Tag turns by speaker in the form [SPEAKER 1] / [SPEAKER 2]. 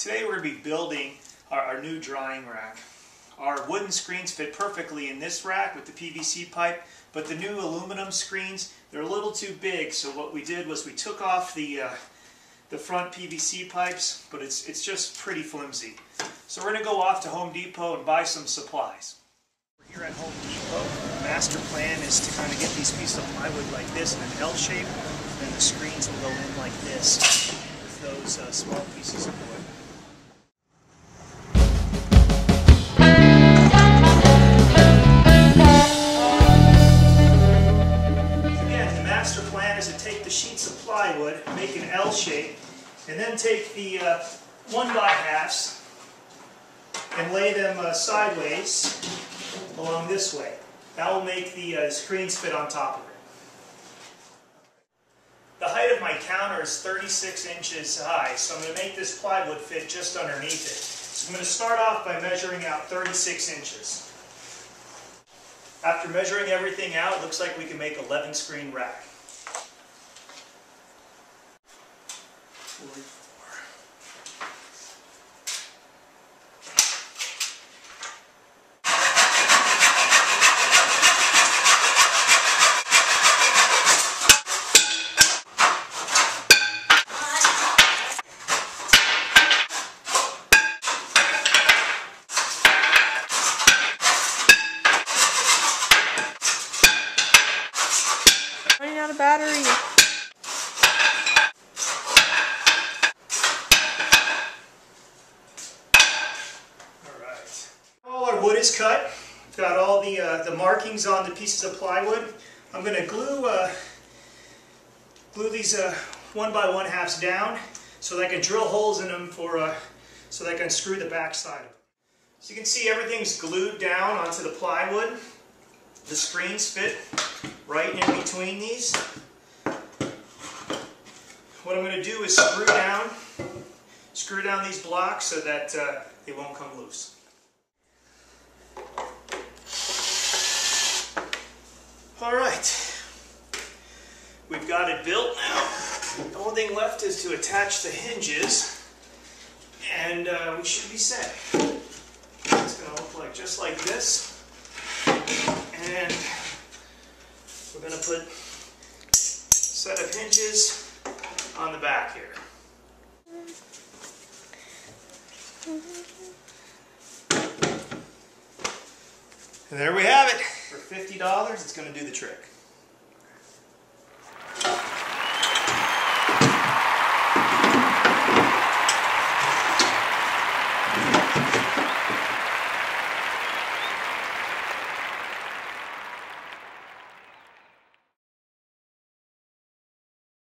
[SPEAKER 1] Today we're going to be building our, our, new drying rack. Our wooden screens fit perfectly in this rack with the PVC pipe, but the new aluminum screens, they're a little too big, so what we did was we took off the, uh, the front PVC pipes, but it's, it's just pretty flimsy. So we're going to go off to Home Depot and buy some supplies. We're here at Home Depot. The master plan is to kind of get these pieces of plywood like this in an L shape, and the screens will go in like this with those uh, small pieces of wood. Plywood, make an L shape, and then take the uh, one by halves and lay them uh, sideways along this way. That will make the uh, screens fit on top of it. The height of my counter is 36 inches high, so I'm going to make this plywood fit just underneath it. So I'm going to start off by measuring out 36 inches. After measuring everything out, it looks like we can make 11 screen rack.
[SPEAKER 2] Running out
[SPEAKER 1] wood is cut. Got all the, uh, the markings on the pieces of plywood. I'm going to glue, uh, glue these uh, one by one halves down so that I can drill holes in them for, uh, so that I can screw the back side So you can see everything's glued down onto the plywood. The screens fit right in between these. What I'm going to do is screw down, screw down these blocks so that uh, they won't come loose. All right, we've got it built now. The only thing left is to attach the hinges and uh, we should be set. It's to look like just like this. And we're going to put a set of hinges on the back here. And there we have it. For $50, it's going to do the trick.